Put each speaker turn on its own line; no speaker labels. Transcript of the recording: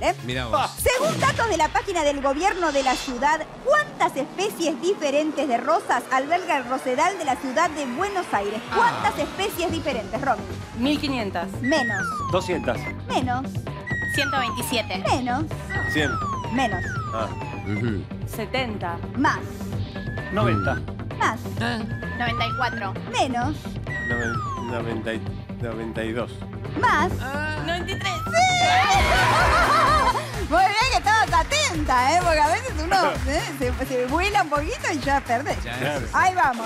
¿eh?
Mira vos.
Según datos de la página del gobierno de la ciudad, ¿cuántas especies diferentes de rosas alberga el rosedal de la ciudad de Buenos Aires? ¿Cuántas especies diferentes, Romy?
1500.
Menos,
200.
menos,
127.
menos,
100.
menos,
Ah.
Ujú.
70.
más,
90.
más,
94.
menos,
Noven- noventa y- 92.
más.
93.
¿Eh? Porque a veces uno ¿eh? se, se vuela un poquito y ya perdés.
Ya.
Ahí vamos.